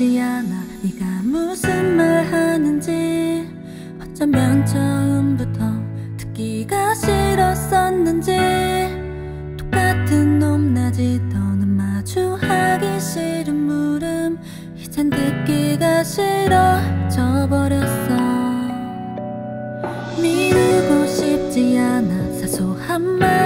쉽지 않아 네가 무슨 말 하는지 어쩌면 처음부터 듣기가 싫었었는지 똑같은 높낮이 더는 마주하기 싫은 물음 이젠 듣기가 싫어져 버렸어. 미루고 싶지 않아 사소한 말